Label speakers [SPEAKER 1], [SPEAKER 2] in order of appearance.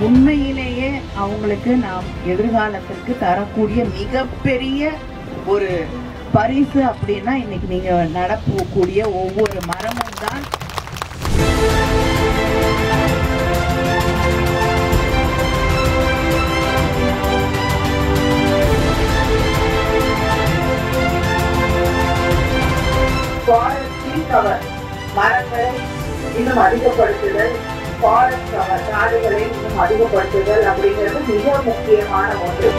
[SPEAKER 1] உண்மையிலேயே அவங்களுக்கு நாம் எதிர்காலத்திற்கு தரக்கூடிய மிகப்பெரிய ஒரு பரிசு அப்படின்னா இன்னைக்கு நீங்க நடக்கக்கூடிய ஒவ்வொரு மரமும் தான். மரங்களை இன்னும் அதிகப்படுத்துதல். ஃபாரஸ்ட் uh, கவர் இன்னும் அதிகப்படுத்துதல் அப்படிங்கிறது மிக முக்கியமான ஒன்று.